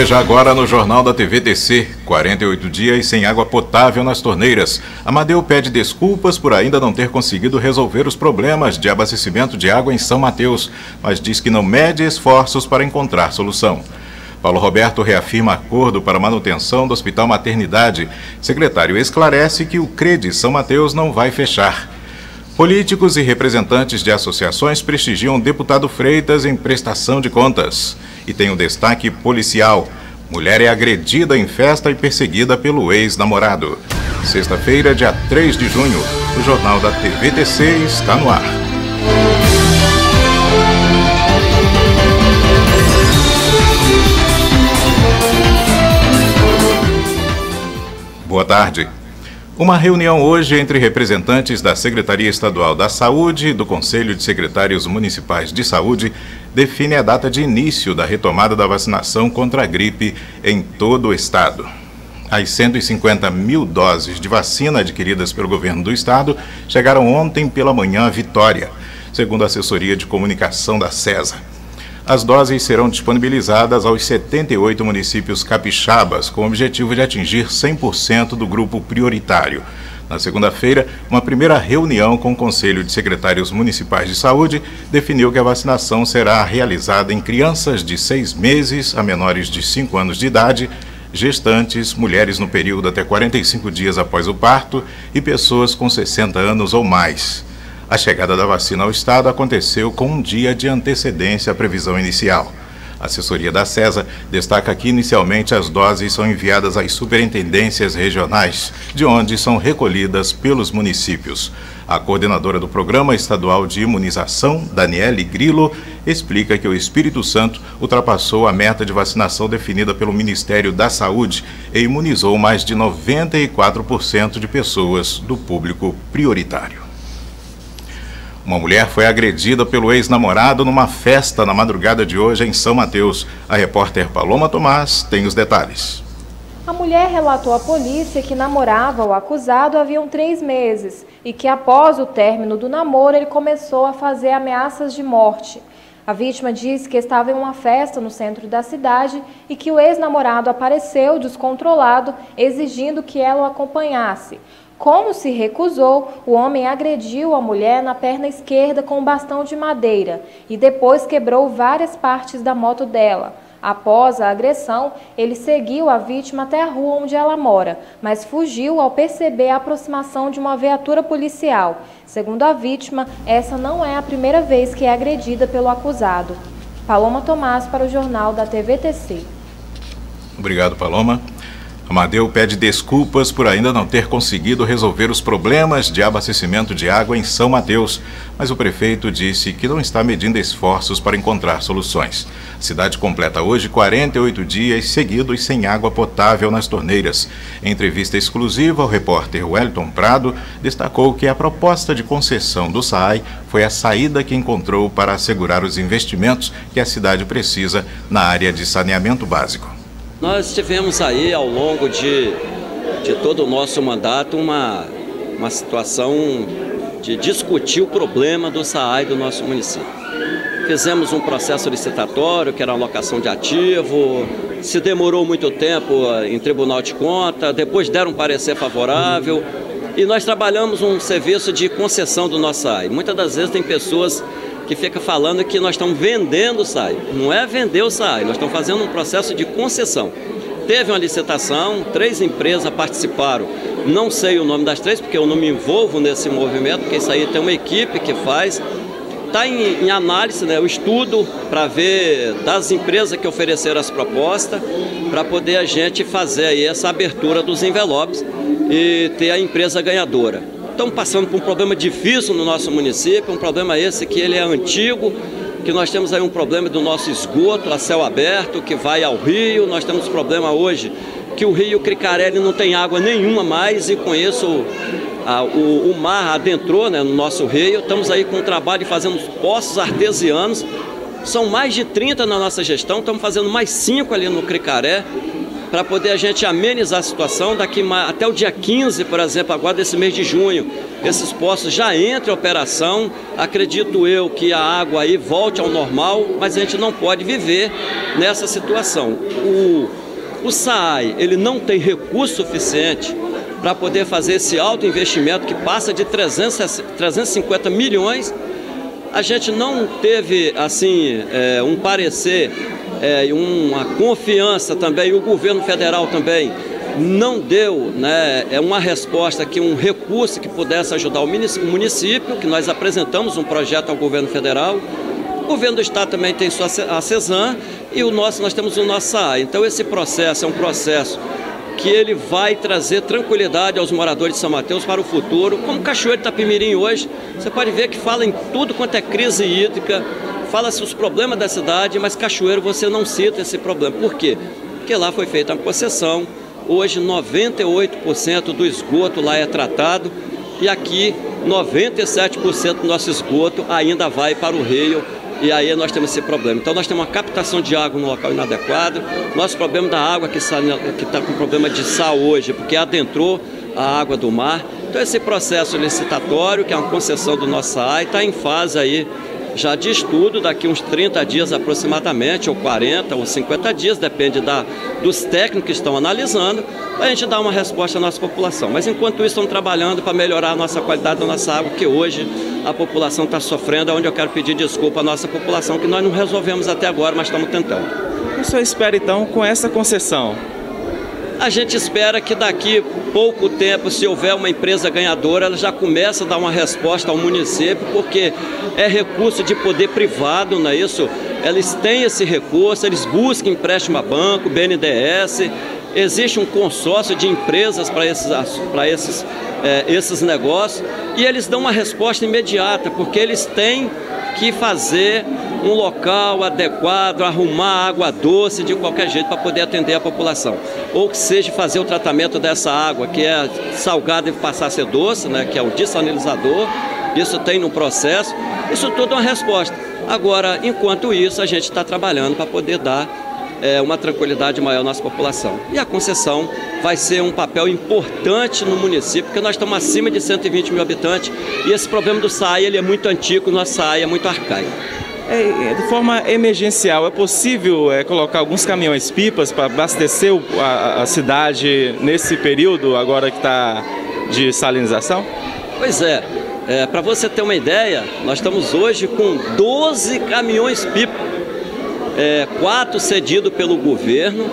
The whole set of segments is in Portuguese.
Veja agora no Jornal da TVTC, 48 dias sem água potável nas torneiras. Amadeu pede desculpas por ainda não ter conseguido resolver os problemas de abastecimento de água em São Mateus, mas diz que não mede esforços para encontrar solução. Paulo Roberto reafirma acordo para manutenção do Hospital Maternidade. Secretário esclarece que o CREDE São Mateus não vai fechar. Políticos e representantes de associações prestigiam deputado Freitas em prestação de contas. E tem o um destaque policial. Mulher é agredida em festa e perseguida pelo ex-namorado. Sexta-feira, dia 3 de junho, o Jornal da TVTC está no ar. Boa tarde. Uma reunião hoje entre representantes da Secretaria Estadual da Saúde e do Conselho de Secretários Municipais de Saúde define a data de início da retomada da vacinação contra a gripe em todo o estado. As 150 mil doses de vacina adquiridas pelo governo do estado chegaram ontem pela manhã à Vitória, segundo a assessoria de comunicação da CESA. As doses serão disponibilizadas aos 78 municípios capixabas, com o objetivo de atingir 100% do grupo prioritário. Na segunda-feira, uma primeira reunião com o Conselho de Secretários Municipais de Saúde definiu que a vacinação será realizada em crianças de seis meses a menores de 5 anos de idade, gestantes, mulheres no período até 45 dias após o parto e pessoas com 60 anos ou mais. A chegada da vacina ao Estado aconteceu com um dia de antecedência à previsão inicial. A assessoria da CESA destaca que inicialmente as doses são enviadas às superintendências regionais, de onde são recolhidas pelos municípios. A coordenadora do Programa Estadual de Imunização, Daniele Grillo, explica que o Espírito Santo ultrapassou a meta de vacinação definida pelo Ministério da Saúde e imunizou mais de 94% de pessoas do público prioritário. Uma mulher foi agredida pelo ex-namorado numa festa na madrugada de hoje em São Mateus. A repórter Paloma Tomás tem os detalhes. A mulher relatou à polícia que namorava o acusado haviam três meses e que após o término do namoro ele começou a fazer ameaças de morte. A vítima disse que estava em uma festa no centro da cidade e que o ex-namorado apareceu descontrolado, exigindo que ela o acompanhasse. Como se recusou, o homem agrediu a mulher na perna esquerda com um bastão de madeira e depois quebrou várias partes da moto dela. Após a agressão, ele seguiu a vítima até a rua onde ela mora, mas fugiu ao perceber a aproximação de uma viatura policial. Segundo a vítima, essa não é a primeira vez que é agredida pelo acusado. Paloma Tomás para o Jornal da TVTC. Obrigado, Paloma. Amadeu pede desculpas por ainda não ter conseguido resolver os problemas de abastecimento de água em São Mateus, mas o prefeito disse que não está medindo esforços para encontrar soluções. A cidade completa hoje 48 dias seguidos sem água potável nas torneiras. Em entrevista exclusiva, o repórter Wellington Prado destacou que a proposta de concessão do SAAI foi a saída que encontrou para assegurar os investimentos que a cidade precisa na área de saneamento básico. Nós tivemos aí ao longo de, de todo o nosso mandato uma, uma situação de discutir o problema do SAAI do nosso município. Fizemos um processo licitatório, que era a alocação de ativo, se demorou muito tempo em tribunal de conta, depois deram um parecer favorável e nós trabalhamos um serviço de concessão do nosso SAI. Muitas das vezes tem pessoas que fica falando que nós estamos vendendo o SAI. Não é vender o SAI, nós estamos fazendo um processo de concessão. Teve uma licitação, três empresas participaram. Não sei o nome das três, porque eu não me envolvo nesse movimento, porque isso aí tem uma equipe que faz. Está em, em, análise né, o estudo para ver das empresas que ofereceram as propostas, para poder a gente fazer aí essa abertura dos envelopes e ter a empresa ganhadora estamos passando por um problema difícil no nosso município, um problema esse que ele é antigo, que nós temos aí um problema do nosso esgoto a céu aberto, que vai ao rio, nós temos problema hoje que o rio Cricarelli não tem água nenhuma mais e com isso a, o, o, mar adentrou né, no nosso rio. Estamos aí com o trabalho fazendo poços artesianos, são mais de 30 na nossa gestão, estamos fazendo mais 5 ali no Cricaré, para poder a gente amenizar a situação. Daqui até o dia 15, por exemplo, agora desse mês de junho, esses postos já entram em operação. Acredito eu que a água aí volte ao normal, mas a gente não pode viver nessa situação. O, o SAAI, ele não tem recurso suficiente para poder fazer esse alto investimento que passa de 300, 350 milhões. A gente não teve assim é, um parecer é, uma confiança também, e o governo federal também não deu né, é uma resposta que um recurso que pudesse ajudar o município, que nós apresentamos um projeto ao governo federal. O governo do estado também tem sua a CESAM e o nosso, nós temos o nosso SAA. Então esse processo é um processo que ele vai trazer tranquilidade aos moradores de São Mateus para o futuro. Como Cachoeiro Itapimirim hoje, você pode ver que fala em tudo quanto é crise hídrica, fala-se os problemas da cidade, mas Cachoeiro você não cita esse problema. Por quê? Porque lá foi feita a concessão, hoje 98% do esgoto lá é tratado e aqui 97% do nosso esgoto ainda vai para o rio e aí nós temos esse problema. Então nós temos uma captação de água no local inadequado, nosso problema da água que está com problema de sal hoje, porque adentrou a água do mar. Então esse processo licitatório, que é uma concessão do nosso AI, está em fase aí já de estudo, daqui uns 30 dias aproximadamente, ou 40 ou 50 dias, depende da, dos técnicos que estão analisando, para a gente dar uma resposta à nossa população. Mas enquanto isso, estão trabalhando para melhorar a nossa qualidade da nossa água, que hoje a população está sofrendo, onde eu quero pedir desculpa à nossa população, que nós não resolvemos até agora, mas estamos tentando. O senhor espera então com essa concessão a gente espera que daqui pouco tempo, se houver uma empresa ganhadora, ela já comece a dar uma resposta ao município, porque é recurso de poder privado, não é isso? Eles têm esse recurso, eles buscam empréstimo a banco, BNDES, existe um consórcio de empresas para esses, esses, é, esses negócios e eles dão uma resposta imediata, porque eles têm que fazer um local adequado, arrumar água doce de qualquer jeito para poder atender a população. Ou que seja fazer o tratamento dessa água que é salgada e passar a ser doce, né, que é o desalinizador. Isso tem no processo. Isso tudo é uma resposta. Agora, enquanto isso, a gente está trabalhando para poder dar é, uma tranquilidade maior à nossa população. E a concessão vai ser um papel importante no município, porque nós estamos acima de 120 mil habitantes e esse problema do SAI ele é muito antigo, nosso SAI é muito arcaico. É, de forma emergencial, é possível é, colocar alguns caminhões-pipas para abastecer a, a, cidade nesse período, agora que está de salinização? Pois é. é para você ter uma ideia, nós estamos hoje com 12 caminhões-pipa. É, quatro cedidos pelo governo,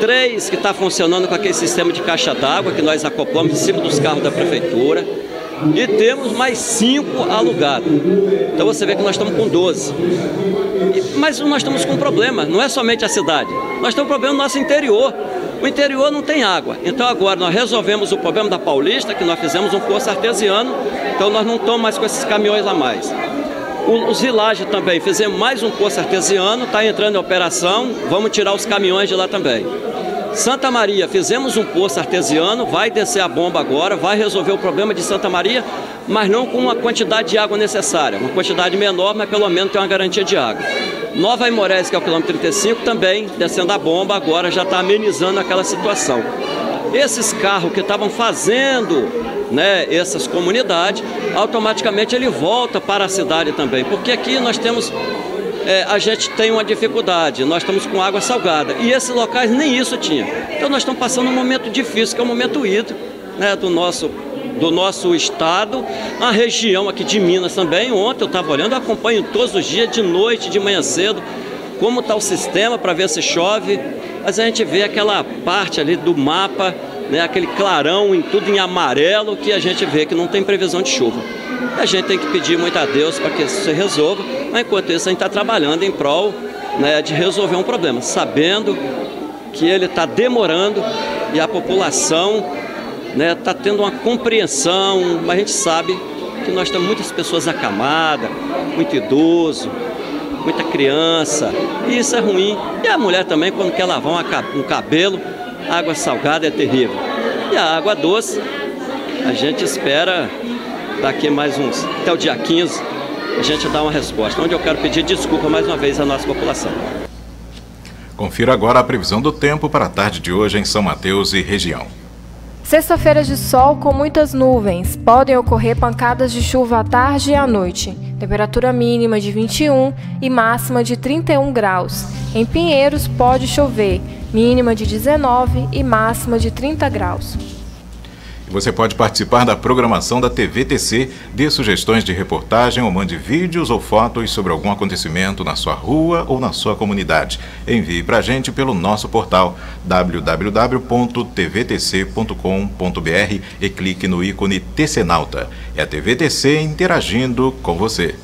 três que está funcionando com aquele sistema de caixa d'água que nós acoplamos em cima dos carros da prefeitura e temos mais cinco alugados. Então você vê que nós estamos com 12. Mas nós estamos com um problema, não é somente a cidade. Nós temos um problema no nosso interior. O interior não tem água. Então agora nós resolvemos o problema da Paulista, que nós fizemos um poço artesiano, então nós não estamos mais com esses caminhões lá mais. Os vilages também, fizemos mais um poço artesiano, está entrando em operação, vamos tirar os caminhões de lá também. Santa Maria, fizemos um poço artesiano, vai descer a bomba agora, vai resolver o problema de Santa Maria, mas não com uma quantidade de água necessária, uma quantidade menor, mas pelo menos tem uma garantia de água. Nova Imorés, que é o quilômetro 35, também descendo a bomba, agora já está amenizando aquela situação. Esses carros que estavam fazendo né, essas comunidades, automaticamente ele volta para a cidade também, porque aqui nós temos é, a gente tem uma dificuldade, nós estamos com água salgada. E esses locais nem isso tinha. Então nós estamos passando um momento difícil, que é o momento hídrico né, do, nosso, do nosso estado, a região aqui de Minas também. Ontem eu estava olhando, acompanho todos os dias, de noite, de manhã cedo, como está o sistema para ver se chove. Mas a gente vê aquela parte ali do mapa, né, aquele clarão em tudo em amarelo, que a gente vê que não tem previsão de chuva. A gente tem que pedir muito a Deus para que isso se resolva, mas enquanto isso a gente está trabalhando em prol né, de resolver um problema, sabendo que ele está demorando e a população está né, tá tendo uma compreensão, mas a gente sabe que nós temos muitas pessoas acamadas, muito idoso, muita criança, e isso é ruim. E a mulher também, quando quer lavar um cabelo, água salgada é terrível. E a água doce, a gente espera daqui mais uns, até o dia 15, a gente dá uma resposta, onde eu quero pedir desculpa mais uma vez à nossa população. Confira agora a previsão do tempo para a tarde de hoje em São Mateus e região. Sexta-feira de sol com muitas nuvens. Podem ocorrer pancadas de chuva à tarde e à noite. Temperatura mínima de 21 e máxima de 31 graus. Em Pinheiros pode chover, mínima de 19 e máxima de 30 graus. Você pode participar da programação da TVTC, dê sugestões de reportagem ou mande vídeos ou fotos sobre algum acontecimento na sua rua ou na sua comunidade. Envie para a gente pelo nosso portal www.tvtc.com.br e clique no ícone TC Nauta. É a TVTC interagindo com você.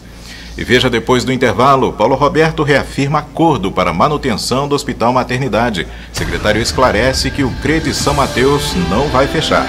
E veja depois do intervalo, Paulo Roberto reafirma acordo para manutenção do Hospital Maternidade. Secretário esclarece que o CREDE São Mateus não vai fechar.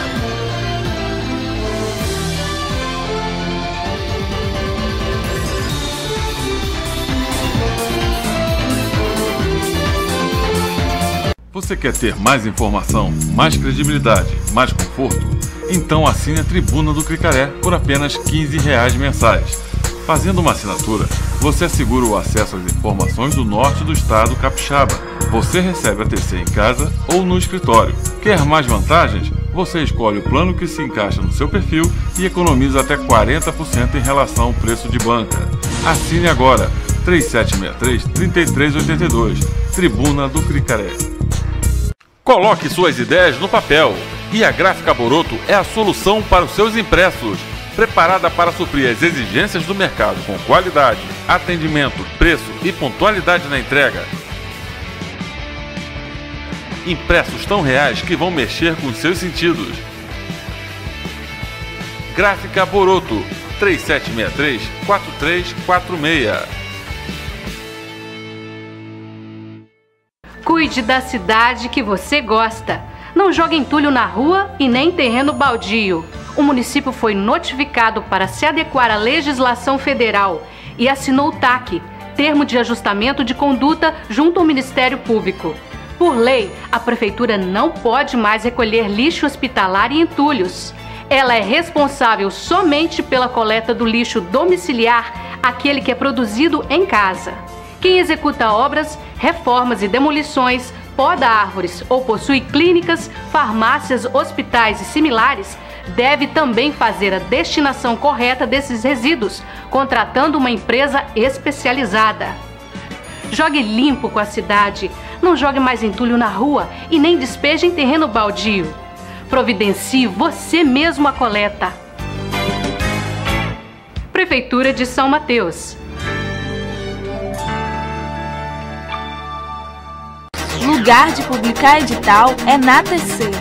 Você quer ter mais informação, mais credibilidade, mais conforto? Então assine a Tribuna do Cricaré por apenas 15 reais mensais. Fazendo uma assinatura, você assegura o acesso às informações do norte do estado capixaba. Você recebe a TC em casa ou no escritório. Quer mais vantagens? Você escolhe o plano que se encaixa no seu perfil e economiza até 40% em relação ao preço de banca. Assine agora 3763-3382, Tribuna do Cricaré. Coloque suas ideias no papel e a Gráfica Boroto é a solução para os seus impressos. Preparada para suprir as exigências do mercado com qualidade, atendimento, preço e pontualidade na entrega. Impressos tão reais que vão mexer com os seus sentidos. Gráfica Boroto 3763 4346 Cuide da cidade que você gosta. Não jogue entulho na rua e nem terreno baldio. O município foi notificado para se adequar à legislação federal e assinou o TAC, Termo de Ajustamento de Conduta, junto ao Ministério Público. Por lei, a prefeitura não pode mais recolher lixo hospitalar e entulhos. Ela é responsável somente pela coleta do lixo domiciliar, aquele que é produzido em casa. Quem executa obras, reformas e demolições, poda árvores ou possui clínicas, farmácias, hospitais e similares, deve também fazer a destinação correta desses resíduos, contratando uma empresa especializada. Jogue limpo com a cidade, não jogue mais entulho na rua e nem despeje em terreno baldio. Providencie você mesmo a coleta. Prefeitura de São Mateus. Lugar de publicar edital é na TC.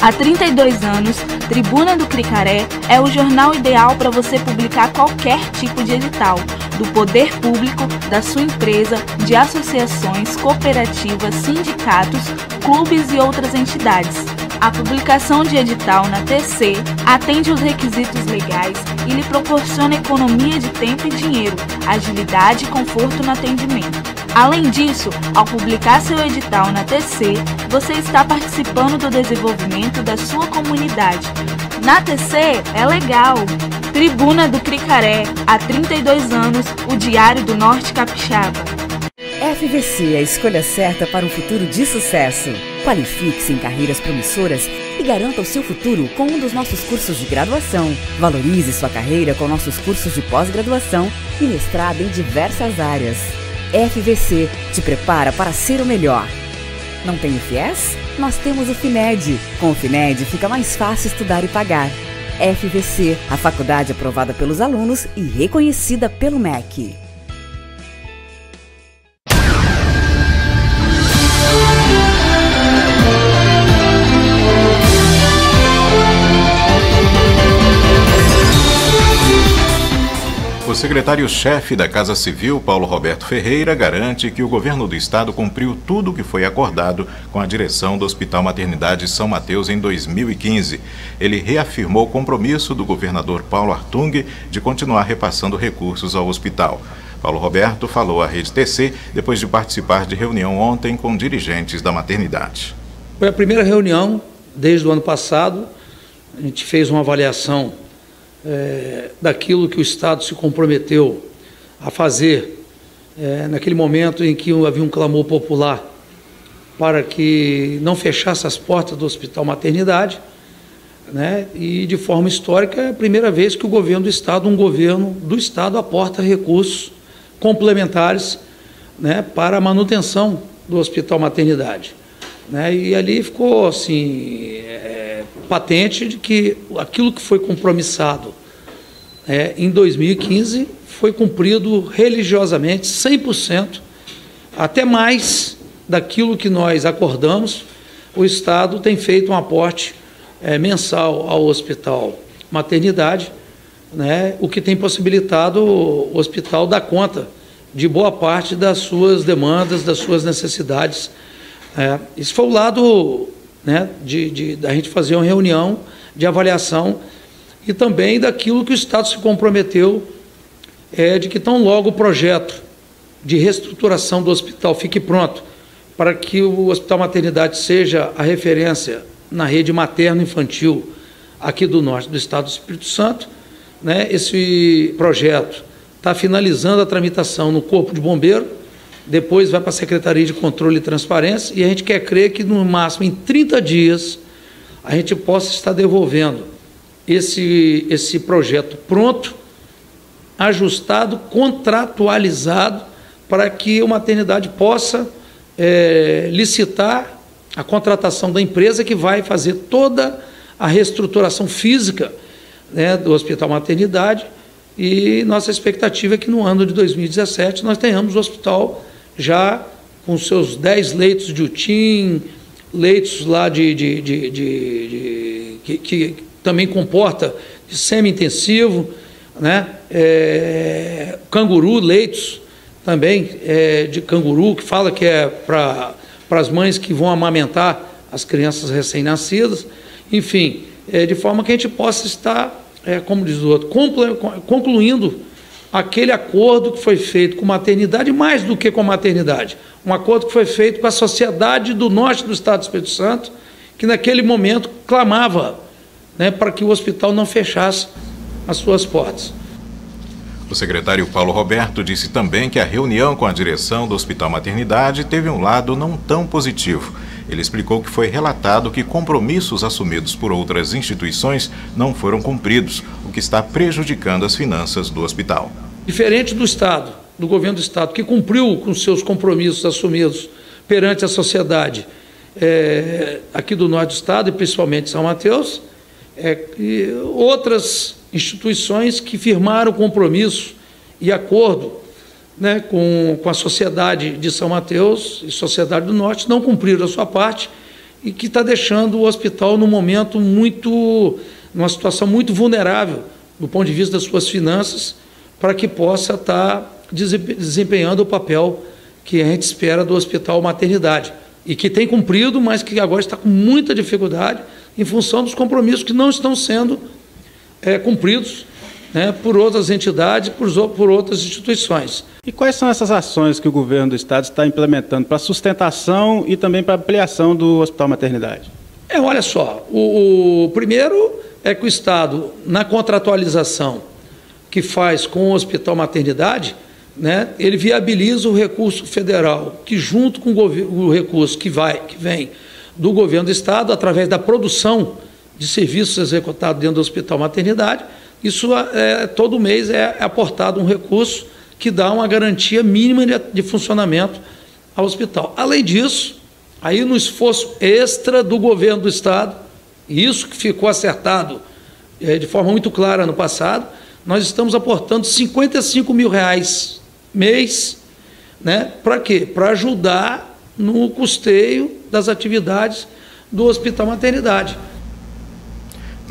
Há 32 anos, Tribuna do Cricaré é o jornal ideal para você publicar qualquer tipo de edital, do poder público, da sua empresa, de associações, cooperativas, sindicatos, clubes e outras entidades. A publicação de edital na TC atende os requisitos legais e lhe proporciona economia de tempo e dinheiro, agilidade e conforto no atendimento. Além disso, ao publicar seu edital na TC, você está participando do desenvolvimento da sua comunidade. Na TC é legal! Tribuna do Cricaré, há 32 anos, o Diário do Norte Capixaba. FVC a escolha certa para um futuro de sucesso. Qualifique-se em carreiras promissoras e garanta o seu futuro com um dos nossos cursos de graduação. Valorize sua carreira com nossos cursos de pós-graduação e mestrado em diversas áreas. FVC te prepara para ser o melhor. Não tem o FIES? Nós temos o FINED. Com o FINED fica mais fácil estudar e pagar. FVC, a faculdade aprovada pelos alunos e reconhecida pelo MEC. Secretário-chefe da Casa Civil, Paulo Roberto Ferreira, garante que o governo do estado cumpriu tudo o que foi acordado com a direção do Hospital Maternidade São Mateus em 2015. Ele reafirmou o compromisso do governador Paulo Artung de continuar repassando recursos ao hospital. Paulo Roberto falou à Rede TC depois de participar de reunião ontem com dirigentes da maternidade. Foi a primeira reunião desde o ano passado. A gente fez uma avaliação é, daquilo que o Estado se comprometeu a fazer é, naquele momento em que havia um clamor popular para que não fechasse as portas do Hospital Maternidade. Né? E, de forma histórica, é a primeira vez que o governo do Estado, um governo do Estado, aporta recursos complementares né, para a manutenção do Hospital Maternidade. Né? E ali ficou assim, é, patente de que aquilo que foi compromissado é, em 2015 foi cumprido religiosamente, 100%, até mais daquilo que nós acordamos. O Estado tem feito um aporte é, mensal ao hospital maternidade, né, o que tem possibilitado o hospital dar conta de boa parte das suas demandas, das suas necessidades. É, isso foi o lado né, de, de, da gente fazer uma reunião de avaliação e também daquilo que o Estado se comprometeu é, de que tão logo o projeto de reestruturação do hospital fique pronto para que o Hospital Maternidade seja a referência na rede materno-infantil aqui do norte do Estado do Espírito Santo. Né, esse projeto está finalizando a tramitação no Corpo de Bombeiro, depois vai para a Secretaria de Controle e Transparência, e a gente quer crer que, no máximo, em 30 dias, a gente possa estar devolvendo esse, esse projeto pronto, ajustado, contratualizado, para que a maternidade possa é, licitar a contratação da empresa que vai fazer toda a reestruturação física né, do Hospital Maternidade. E nossa expectativa é que no ano de 2017 nós tenhamos o hospital já com seus 10 leitos de UTIM, leitos lá de, de, de, de que, que, também comporta semi-intensivo, né? É, canguru, leitos também é, de canguru, que fala que é para as mães que vão amamentar as crianças recém-nascidas, enfim, é, de forma que a gente possa estar é, como diz o outro, concluindo aquele acordo que foi feito com maternidade, mais do que com maternidade, um acordo que foi feito com a sociedade do norte do Estado do Espírito Santo, que naquele momento clamava né, para que o hospital não fechasse as suas portas. O secretário Paulo Roberto disse também que a reunião com a direção do Hospital Maternidade teve um lado não tão positivo ele explicou que foi relatado que compromissos assumidos por outras instituições não foram cumpridos, o que está prejudicando as finanças do hospital. Diferente do Estado, do governo do Estado, que cumpriu com seus compromissos assumidos perante a sociedade é, aqui do norte do Estado e principalmente São Mateus, é, outras instituições que firmaram compromisso e acordo né, com, com a sociedade de São Mateus e Sociedade do Norte, não cumpriram a sua parte e que está deixando o hospital num momento muito, numa situação muito vulnerável do ponto de vista das suas finanças, para que possa estar tá desempenhando o papel que a gente espera do hospital maternidade e que tem cumprido, mas que agora está com muita dificuldade em função dos compromissos que não estão sendo é, cumpridos né, por outras entidades, por, por outras instituições. E quais são essas ações que o governo do Estado está implementando para sustentação e também para ampliação do Hospital Maternidade? É, olha só, o, o primeiro é que o Estado, na contratualização que faz com o Hospital Maternidade, né, ele viabiliza o recurso federal, que junto com o, o recurso que, vai, que vem do governo do Estado, através da produção de serviços executados dentro do Hospital Maternidade, isso é, todo mês é, é aportado um recurso que dá uma garantia mínima de, de funcionamento ao hospital. Além disso, aí no esforço extra do governo do Estado, isso que ficou acertado é, de forma muito clara no passado, nós estamos aportando 55 mil reais mês, né? Para quê? Para ajudar no custeio das atividades do Hospital Maternidade.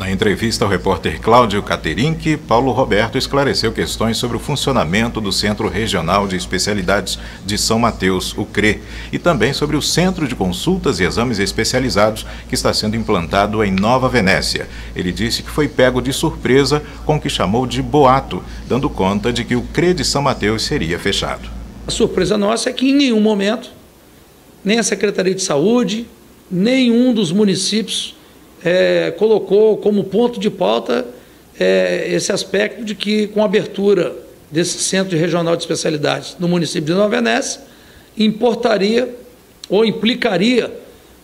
Na entrevista ao repórter Cláudio Caterinck, Paulo Roberto esclareceu questões sobre o funcionamento do Centro Regional de Especialidades de São Mateus, o CRE, e também sobre o Centro de Consultas e Exames Especializados que está sendo implantado em Nova Venécia. Ele disse que foi pego de surpresa com o que chamou de boato, dando conta de que o CRE de São Mateus seria fechado. A surpresa nossa é que em nenhum momento, nem a Secretaria de Saúde, nenhum dos municípios é, colocou como ponto de pauta é, esse aspecto de que, com a abertura desse Centro Regional de Especialidades no município de Nova Venécia, importaria ou implicaria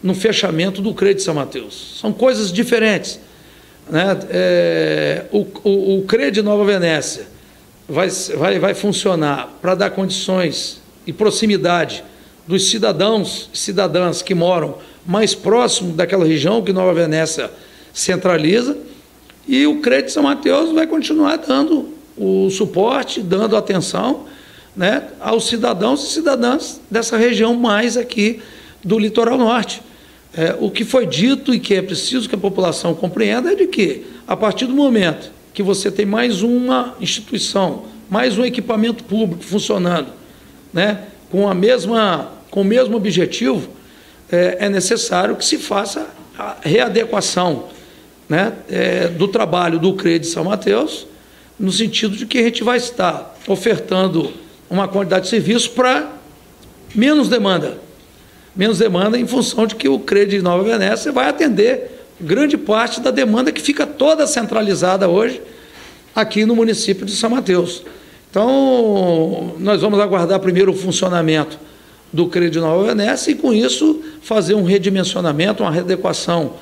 no fechamento do CRE de São Mateus. São coisas diferentes. Né? É, o, o, o Nova Venécia vai, vai, vai funcionar para dar condições e proximidade dos cidadãos e cidadãs que moram mais próximo daquela região que Nova Venécia centraliza, e o de São Mateus vai continuar dando o suporte, dando atenção né, aos cidadãos e cidadãs dessa região mais aqui do litoral norte. É, o que foi dito e que é preciso que a população compreenda é de que, a partir do momento que você tem mais uma instituição, mais um equipamento público funcionando, né, com, a mesma, com o mesmo objetivo, é, é necessário que se faça a readequação né, é, do trabalho do CRE de São Mateus, no sentido de que a gente vai estar ofertando uma quantidade de serviço para menos demanda. Menos demanda em função de que o CRE de Nova Venécia vai atender grande parte da demanda que fica toda centralizada hoje aqui no município de São Mateus. Então, nós vamos aguardar primeiro o funcionamento do de Nova Venécia e, com isso, fazer um redimensionamento, uma readequação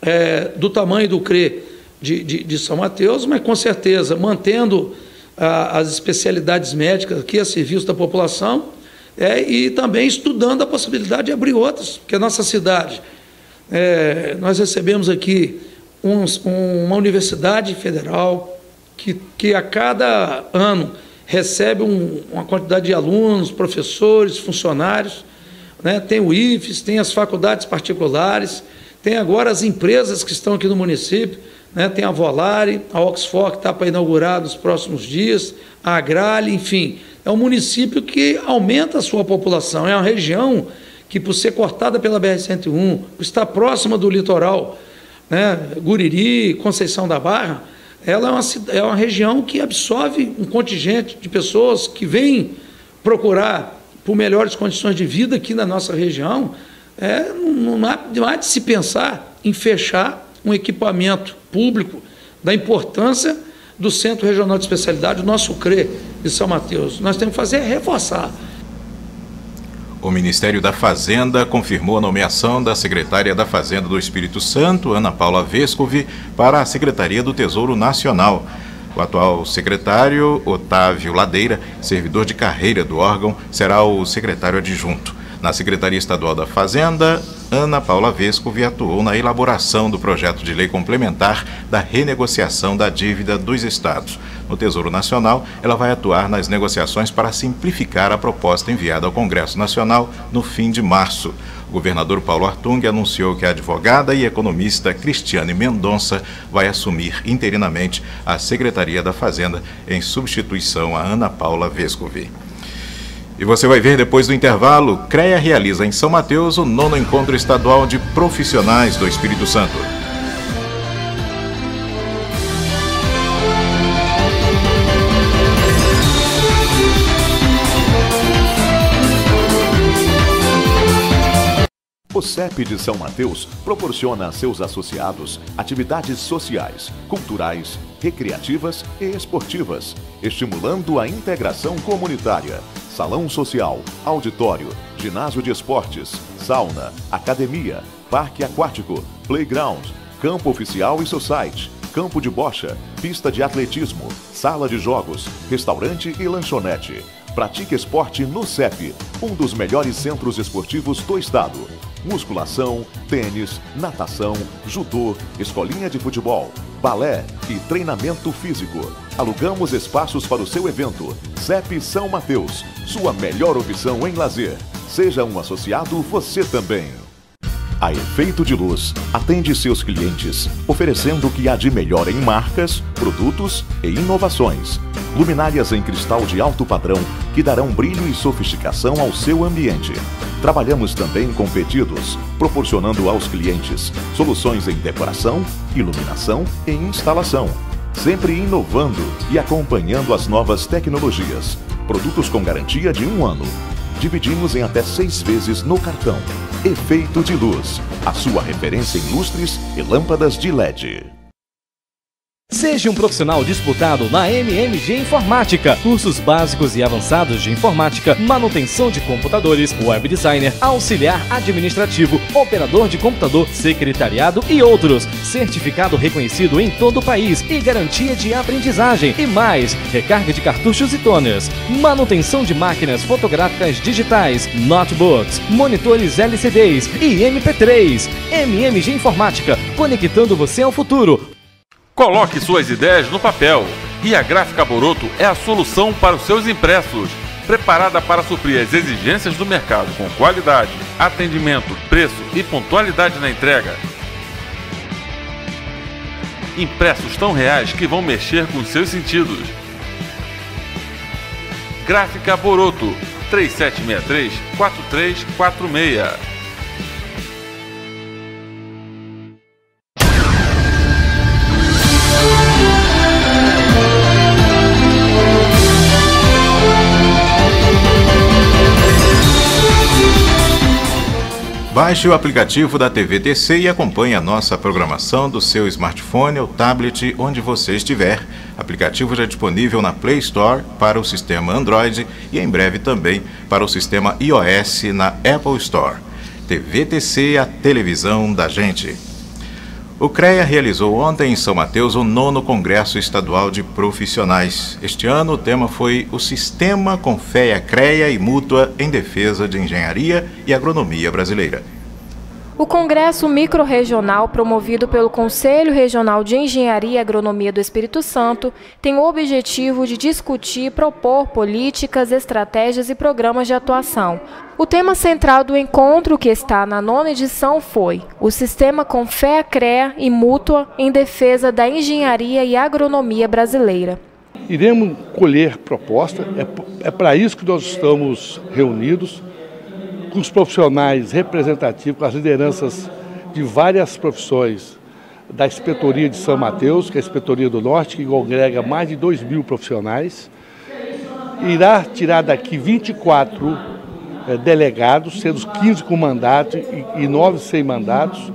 é, do tamanho do CRE de, de, de, São Mateus, mas com certeza mantendo ah, as especialidades médicas aqui a serviço da população é, e também estudando a possibilidade de abrir outras, porque a nossa cidade, é, nós recebemos aqui uns, uma universidade federal que, que a cada ano recebe um, uma quantidade de alunos, professores, funcionários, né? tem o IFES, tem as faculdades particulares, tem agora as empresas que estão aqui no município, né? tem a Volare, a Oxford que está para inaugurar nos próximos dias, a Agrale, enfim. É um município que aumenta a sua população, é uma região que, por ser cortada pela BR-101, por estar próxima do litoral, né? Guriri, Conceição da Barra, ela é uma, é uma região que absorve um contingente de pessoas que vêm procurar por melhores condições de vida aqui na nossa região, é, não, há, não há de se pensar em fechar um equipamento público da importância do Centro Regional de Especialidade, o nosso CRE de São Mateus. Nós temos que fazer é reforçar. O Ministério da Fazenda confirmou a nomeação da secretária da Fazenda do Espírito Santo, Ana Paula Vescovi, para a Secretaria do Tesouro Nacional. O atual secretário, Otávio Ladeira, servidor de carreira do órgão, será o secretário adjunto. Na Secretaria Estadual da Fazenda, Ana Paula Vescovi atuou na elaboração do projeto de lei complementar da renegociação da dívida dos estados. No Tesouro Nacional, ela vai atuar nas negociações para simplificar a proposta enviada ao Congresso Nacional no fim de março. O governador Paulo Artung anunciou que a advogada e economista Cristiane Mendonça vai assumir interinamente a Secretaria da Fazenda em substituição a Ana Paula Vescovi. E você vai ver depois do intervalo, CREA realiza em São Mateus o nono encontro estadual de profissionais do Espírito Santo. O CEP de São Mateus proporciona a seus associados atividades sociais, culturais, recreativas e esportivas, estimulando a integração comunitária salão social, auditório, ginásio de esportes, sauna, academia, parque aquático, playground, campo oficial e society, campo de bocha, pista de atletismo, sala de jogos, restaurante e lanchonete. Pratique esporte no CEP, um dos melhores centros esportivos do estado. Musculação, tênis, natação, judô, escolinha de futebol, balé e treinamento físico. Alugamos espaços para o seu evento. CEP São Mateus, sua melhor opção em lazer. Seja um associado você também. A Efeito de Luz atende seus clientes, oferecendo o que há de melhor em marcas, produtos e inovações. Luminárias em cristal de alto padrão que darão brilho e sofisticação ao seu ambiente. Trabalhamos também com pedidos, proporcionando aos clientes soluções em decoração, iluminação e instalação. Sempre inovando e acompanhando as novas tecnologias. Produtos com garantia de um ano. Dividimos em até seis vezes no cartão. Efeito de luz, a sua referência em lustres e lâmpadas de LED. Seja um profissional disputado na MMG Informática. Cursos básicos e avançados de informática, manutenção de computadores, web designer, auxiliar administrativo, operador de computador, secretariado e outros. Certificado reconhecido em todo o país e garantia de aprendizagem. E mais, recarga de cartuchos e toners, manutenção de máquinas fotográficas digitais, notebooks, monitores LCDs e MP3. MMG Informática, conectando você ao futuro. Coloque suas ideias no papel e a Gráfica Boroto é a solução para os seus impressos. Preparada para suprir as exigências do mercado com qualidade, atendimento, preço e pontualidade na entrega. Impressos tão reais que vão mexer com seus sentidos. Gráfica Boroto 3763 4346 Baixe o aplicativo da TVTC e acompanhe a nossa programação do seu smartphone ou tablet onde você estiver. Aplicativo já disponível na Play Store para o sistema Android e em breve também para o sistema iOS na Apple Store. TVTC, a televisão da gente. O CREA realizou ontem em São Mateus o nono Congresso Estadual de Profissionais. Este ano o tema foi o Sistema Confeia CREA e Mútua em Defesa de Engenharia e Agronomia Brasileira. O Congresso Microrregional, promovido pelo Conselho Regional de Engenharia e Agronomia do Espírito Santo, tem o objetivo de discutir e propor políticas, estratégias e programas de atuação. O tema central do encontro, que está na nona edição, foi o sistema com fé, CREA e mútua em defesa da engenharia e agronomia brasileira. Iremos colher proposta, é, é para isso que nós estamos reunidos com os profissionais representativos, com as lideranças de várias profissões da Inspetoria de São Mateus, que é a Inspetoria do Norte, que congrega mais de 2 mil profissionais. Irá tirar daqui 24 eh, delegados, sendo 15 com mandato e, e 9 sem mandatos,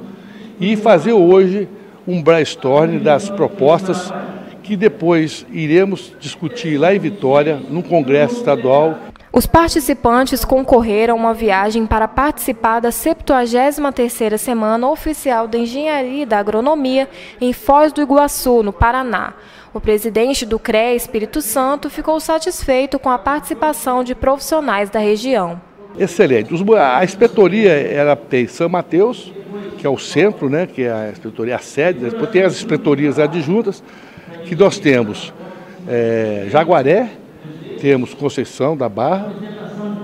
e fazer hoje um brainstorm das propostas que depois iremos discutir lá em Vitória, no Congresso Estadual. Os participantes concorreram a uma viagem para participar da 73ª Semana Oficial da Engenharia e da Agronomia em Foz do Iguaçu, no Paraná. O presidente do CREA Espírito Santo ficou satisfeito com a participação de profissionais da região. Excelente. A inspetoria era tem São Mateus, que é o centro, né, que é a inspetoria a sede, tem as inspetorias adjuntas, que nós temos é, Jaguaré, temos Conceição da Barra,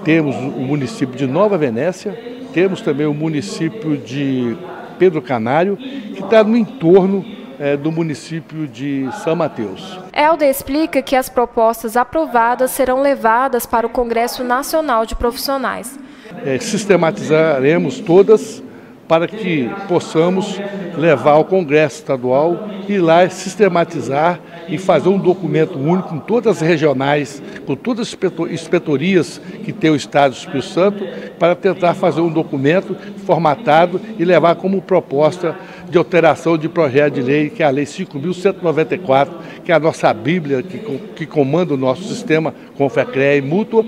temos o município de Nova Venécia, temos também o município de Pedro Canário, que está no entorno é, do município de São Mateus. Helder explica que as propostas aprovadas serão levadas para o Congresso Nacional de Profissionais. É, sistematizaremos todas para que possamos levar ao Congresso Estadual e lá sistematizar e fazer um documento único com todas as regionais, com todas as inspetorias que tem o Estado do Espírito Santo, para tentar fazer um documento formatado e levar como proposta de alteração de projeto de lei, que é a Lei 5.194, que é a nossa Bíblia que, que comanda o nosso sistema com FECRE e mútua,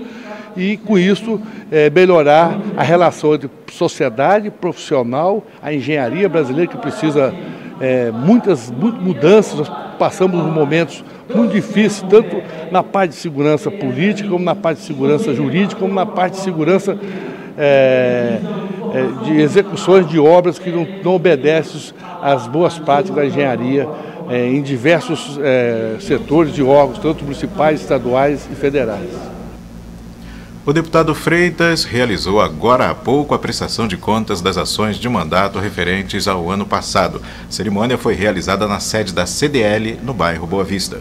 e com isso é, melhorar a relação entre sociedade profissional, a engenharia brasileira que precisa é, muitas, mudanças, nós passamos por momentos muito difíceis, tanto na parte de segurança política, como na parte de segurança jurídica, como na parte de segurança é, é, de execuções de obras que não, não obedecem às boas práticas da engenharia é, em diversos é, setores de órgãos, tanto municipais, estaduais e federais. O deputado Freitas realizou agora há pouco a prestação de contas das ações de mandato referentes ao ano passado. A cerimônia foi realizada na sede da CDL, no bairro Boa Vista.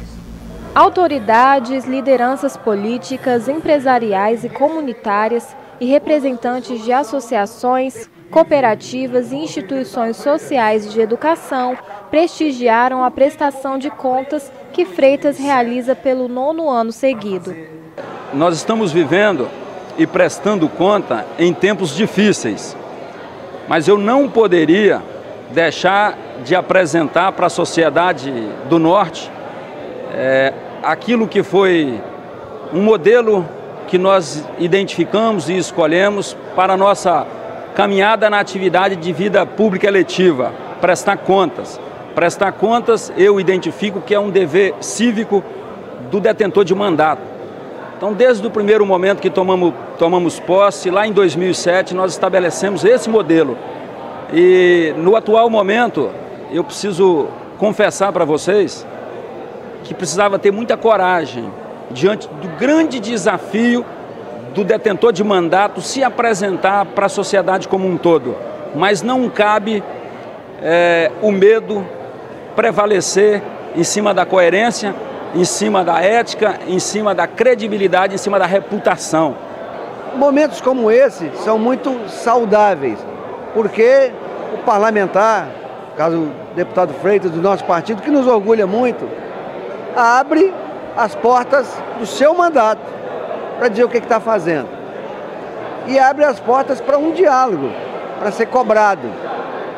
Autoridades, lideranças políticas, empresariais e comunitárias e representantes de associações, cooperativas e instituições sociais de educação prestigiaram a prestação de contas que Freitas realiza pelo nono ano seguido nós estamos vivendo e prestando conta em tempos difíceis. Mas eu não poderia deixar de apresentar para a sociedade do Norte é, aquilo que foi um modelo que nós identificamos e escolhemos para a nossa caminhada na atividade de vida pública eletiva, prestar contas. Prestar contas, eu identifico que é um dever cívico do detentor de mandato. Então, desde o primeiro momento que tomamos, tomamos posse, lá em 2007, nós estabelecemos esse modelo. E no atual momento, eu preciso confessar para vocês que precisava ter muita coragem diante do grande desafio do detentor de mandato se apresentar para a sociedade como um todo. Mas não cabe é, o medo prevalecer em cima da coerência, em cima da ética, em cima da credibilidade, em cima da reputação. Momentos como esse são muito saudáveis, porque o parlamentar, caso o deputado Freitas do nosso partido, que nos orgulha muito, abre as portas do seu mandato para dizer o que está fazendo. E abre as portas para um diálogo, para ser cobrado.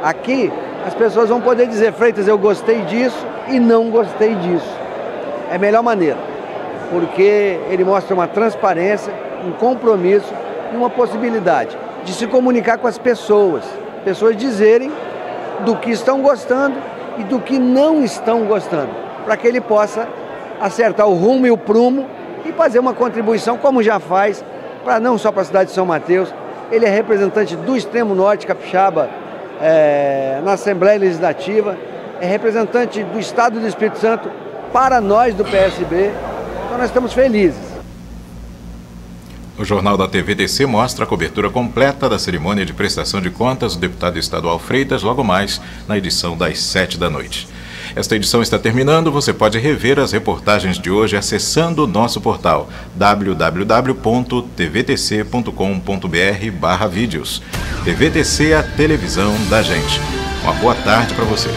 Aqui as pessoas vão poder dizer, Freitas, eu gostei disso e não gostei disso. É a melhor maneira, porque ele mostra uma transparência, um compromisso e uma possibilidade de se comunicar com as pessoas. Pessoas dizerem do que estão gostando e do que não estão gostando, para que ele possa acertar o rumo e o prumo e fazer uma contribuição, como já faz, para não só para a cidade de São Mateus. Ele é representante do extremo norte capixaba é, na Assembleia Legislativa, é representante do Estado do Espírito Santo para nós do PSB. Então nós estamos felizes. O Jornal da TVDC mostra a cobertura completa da cerimônia de prestação de contas do deputado estadual Freitas logo mais na edição das sete da noite. Esta edição está terminando. Você pode rever as reportagens de hoje acessando o nosso portal www.tvtc.com.br/vídeos. TVTC, a televisão da gente. Uma boa tarde para você.